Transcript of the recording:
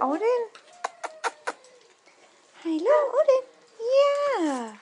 Odin? Hello, Odin. Yeah.